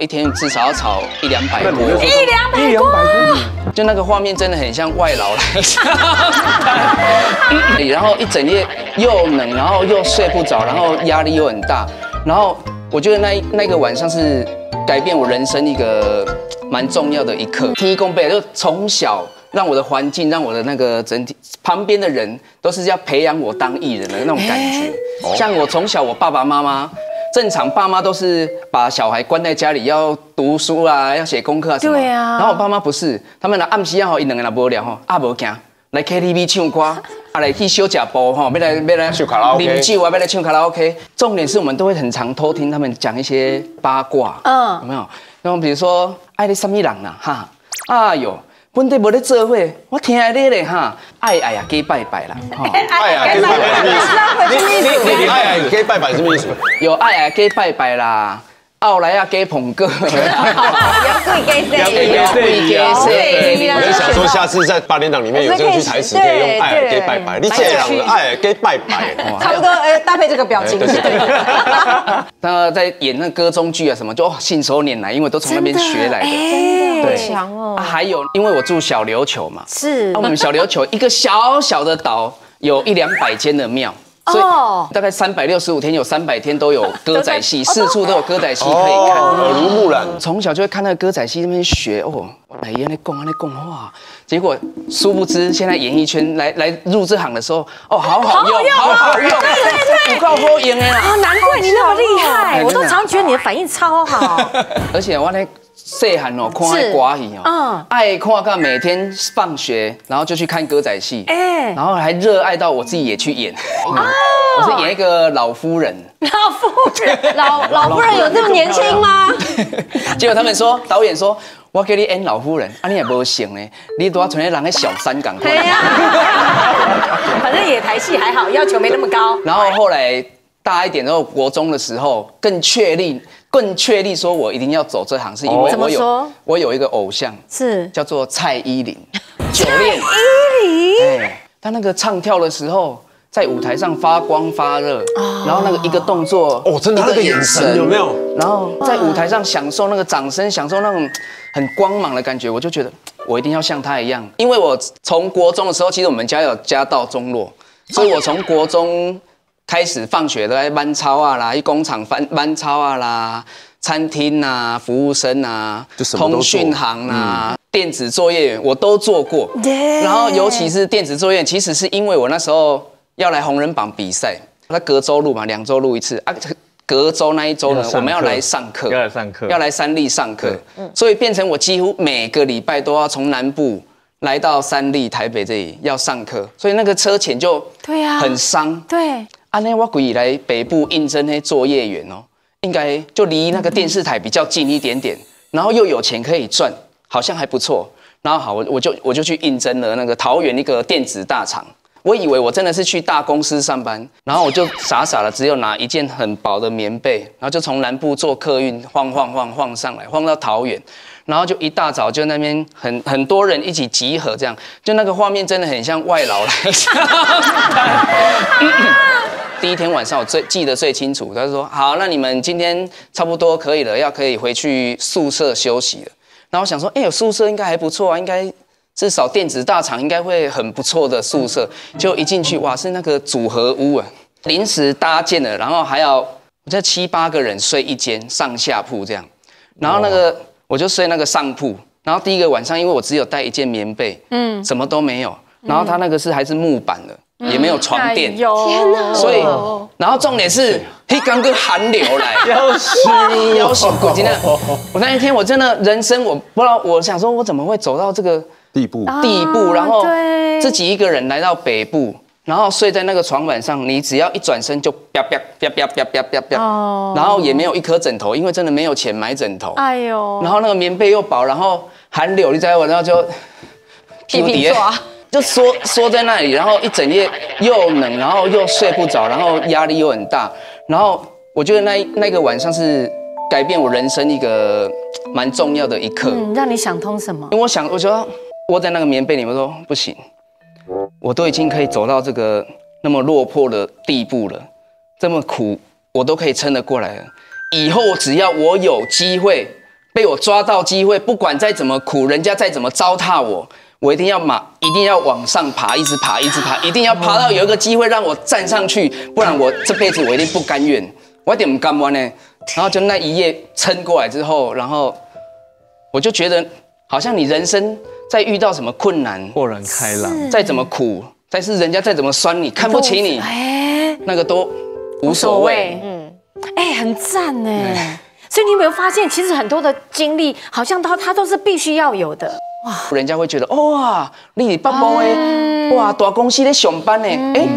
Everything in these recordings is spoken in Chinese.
一天至少要炒一两百锅，一两百一两百锅，就那个画面真的很像外劳来上班，然后一整夜又冷，然后又睡不着，然后压力又很大，然后我觉得那那个晚上是改变我人生一个蛮重要的一刻。天公贝就从小让我的环境，让我的那个整体旁边的人都是要培养我当艺人的那种感觉。像我从小，我爸爸妈妈。正常爸妈都是把小孩关在家里，要读书啊，要写功课啊什么。对啊然后我爸妈不是，他们来暗时好，一两个人无聊吼，啊无惊，来 KTV 唱歌，啊来去小食部吼，要来要来唱卡拉 OK 饮酒啊，要来唱卡拉 OK。重点是我们都会很常偷听他们讲一些八卦，嗯有没有？然后比如说，爱你什么人啦，哈，哎呦。本地无咧做伙，我听你咧哈，爱爱呀，给拜拜啦，哈，哎呀，给拜拜什么意思？你你你爱爱，给拜拜什么意思？有爱爱给拜拜啦，奥莱亚给捧哥，要贵给谁？要贵给谁我就想说，下次在八点档里面有这个句台词，可以用爱给拜拜，你这样爱给拜拜，差不多，哎，搭配这个表情。那在演那歌中剧啊什么，就哦信手拈来，因为都从那边学来的。哎，好强哦。啊，！还有，因为我住小琉球嘛，是。那我们小琉球一个小小的岛，有一两百间的庙。所哦以大概三百六十五天，有三百天都有 歌仔戏，四处都有歌仔戏可以看。哦，耳濡目染。从小就会看那个歌仔戏那边学哦，哎呀，那讲啊那讲话，结果殊不知现在演艺圈来来入这行的时候，哦，好好用，好好用，不够好用。啊，难怪你那么厉害，我都常觉得你的反应超好。而且我那细汉哦，看是那歌戏哦嗯，爱看到每天放学，然后就去看歌仔戏，哎，然后还热爱到我自己也去演。哦 我是演一个老夫人，老夫人，老老夫人有这么年轻吗？结果他们说导演说。我给你演老夫人，啊你也无行呢，你都要存在人的小三港。对呀，反正野台戏还好，要求没那么高。然后后来大一点之后，国中的时候更确立，更确立说我一定要走这行，是因为我有我有一个偶像是。叫做蔡依林，九恋。依林，哎，他那个唱跳的时候，在舞台上发光发热，然后那个一个动作，哦真的那个眼神有没有？然后在舞台上享受那个掌声，享受那种很光芒的感觉，我就觉得我一定要像他一样，因为我从国中的时候，其实我们家有家道中落，所以我从国中开始放学都在班超啊啦，去工厂班班超啊啦，餐厅啊，服务生啊就，什么都做。通讯行啊。电子作业员我都做过，对然后尤其是电子作业，其实是因为我那时候要来红人榜比赛，那隔周录嘛，两周录一次啊。隔周那一周呢我们要来上课，要来上课。要来三立上课，所以变成我几乎每个礼拜都要从南部来到三立台北这里要上课，所以那个车钱就对啊。很伤。对，安尼我故意来北部应征那些作业员哦，应该就离那个电视台比较近一点点，然后又有钱可以赚，好像还不错。然后好，我我就我就去应征了那个桃园一个电子大厂。我以为我真的是去大公司上班，然后我就傻傻的只有拿一件很薄的棉被，然后就从南部坐客运晃晃晃晃上来，晃到桃园，然后就一大早就那边很很多人一起集合，这样就那个画面真的很像外劳来。第一天晚上我最记得最清楚，他说好，那你们今天差不多可以了，要可以回去宿舍休息了。然后我想说，哎、有宿舍应该还不错啊，应该至少电子大厂应该会很不错的宿舍。就一进去，哇，是那个组合屋啊，临时搭建的，然后还要我这七八个人睡一间上下铺这样，然后那个我就睡那个上铺，然后第一个晚上因为我只有带一件棉被，嗯，什么都没有，然后它那个是还是木板的，也没有床垫，天哪！所以，然后重点是，嘿，刚个寒流来，要死。要死鬼！今天，我那一天我真的人生我不知道，我想说我怎么会走到这个地步，地步，然后自己一个人来到北部，然后睡在那个床板上，你只要一转身就啪啪啪啪啪啪啪。啪，哦。然后也没有一颗枕头，因为真的没有钱买枕头，哎呦，然后那个棉被又薄，然后寒流你知道我，然后就屁屁抓，就缩缩在那里，然后一整夜又冷，然后又睡不着，然后压力又很大，然后我觉得那那个晚上是改变我人生一个蛮重要的一刻，嗯，让你想通什么？因为我想，我觉得窝在那个棉被里面说不行，我都已经可以走到这个那么落魄的地步了，这么苦我都可以撑得过来了。以后只要我有机会，被我抓到机会，不管再怎么苦，人家再怎么糟蹋我，我一定要马，一定要往上爬，一直爬，一直爬，一定要爬到有一个机会让我站上去，不然我这辈子我一定不甘愿，我一点不甘愿呢。然后就那一夜撑过来之后，然后我就觉得，好像你人生在遇到什么困难，豁然开朗，再怎么苦，但是人家再怎么酸你，看不起你，哎，那个都无所谓。嗯，哎，很赞哎。所以你有没有发现，其实很多的经历，好像他他都是必须要有的哇。人家会觉得哇，你爸爸诶，哇，大公司在上班呢，哎，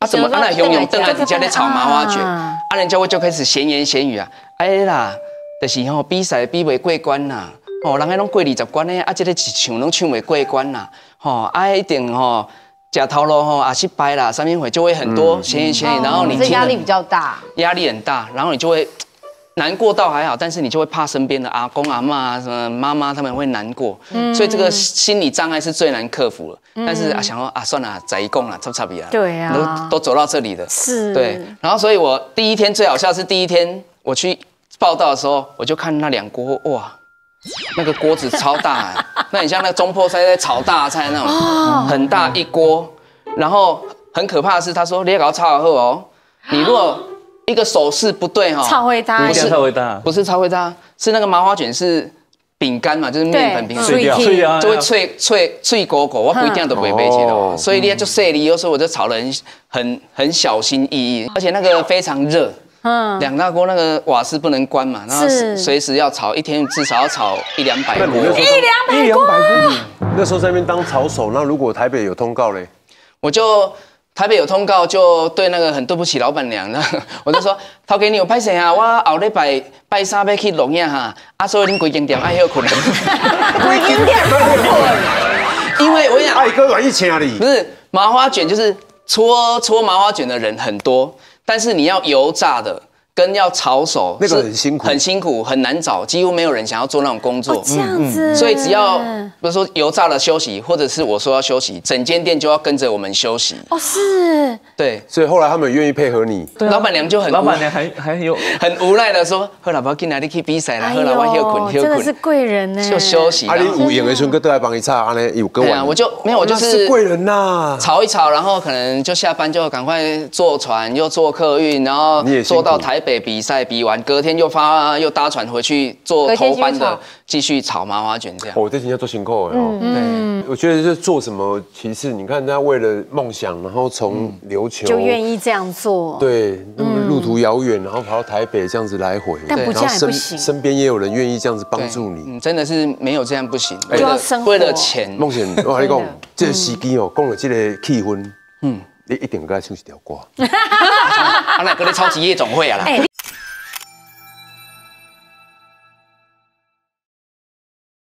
啊怎么啊那永永邓啊你家在炒麻花卷，啊人家会就开始闲言闲语啊，哎啦，就是吼比赛比未过关呐，哦，人家拢过二十关诶，啊这个唱拢唱未过关呐，吼，啊一定吼假头路吼啊失败啦，三面会就会很多闲言闲语，然后你这压力比较大，压力很大，然后你就会。难过倒还好，但是你就会怕身边的阿公阿妈什么妈妈他们会难过，所以这个心理障碍是最难克服了。但是啊，想说啊，算了，在一共了，差不差别啊？对啊，都都走到这里的，是，对。然后，所以我第一天最好笑是第一天我去报道的时候，我就看那两锅哇，那个锅子超大，那你像那个中破菜在炒大菜那种，很大一锅。然后很可怕的是，他说你要搞炒好哦，你如果一个手势不对哈，超会搭，不是超会搭，不是超会搭，是那个麻花卷是饼干嘛，就是面粉饼干，脆掉，脆掉，就会脆脆脆果果，我不一定都不会背起的，所以你就碎离，有时候我就炒的很很很小心翼翼，而且那个非常热，嗯，两大锅那个瓦斯不能关嘛，然后随时要炒，一天至少要炒一两百锅，一两百锅，那时候在那边当炒手，那如果台北有通告嘞，我就。台北有通告，就对那个很对不起老板娘的。我就说，头给你有拍谁啊？我后礼拜拜三要去龙岩哈，啊，所以恁规间店 爱休困。规间店休困。因为我想，爱哥愿意请你。不是麻花卷，就是搓搓麻花卷的人很多，但是你要油炸的。跟要炒手那个很辛苦，很辛苦，很难找，几乎没有人想要做那种工作。这样子，所以只要比如说油炸了休息，或者是我说要休息，整间店就要跟着我们休息。哦，是，对，所以后来他们愿意配合你。老板娘就很，老板娘还还有很无奈的说：“喝老婆进来，你去比赛了，喝老婆休困休困。”真的是贵人呢，就休息。啊，你五演的春哥都来帮你炒，安尼有跟完。我就没有，我就是贵人呐，炒一炒，然后可能就下班就赶快坐船，又坐客运，然后坐到台北比赛比。完隔天又发又搭船回去做头班的，继续炒麻花卷这样。哦，这几天做辛苦了。嗯，对，我觉得是做什么，其实你看他为了梦想，然后从琉球就愿意这样做。对，那么路途遥远，然后跑到台北这样子来回，但不这样不行。身边也有人愿意这样子帮助你，真的是没有这样不行。就要生活，为了钱。梦想，我跟你讲，这个时机哦，讲了这个气氛，嗯，你一定该唱一条歌。啊，那个你超级夜总会啊啦。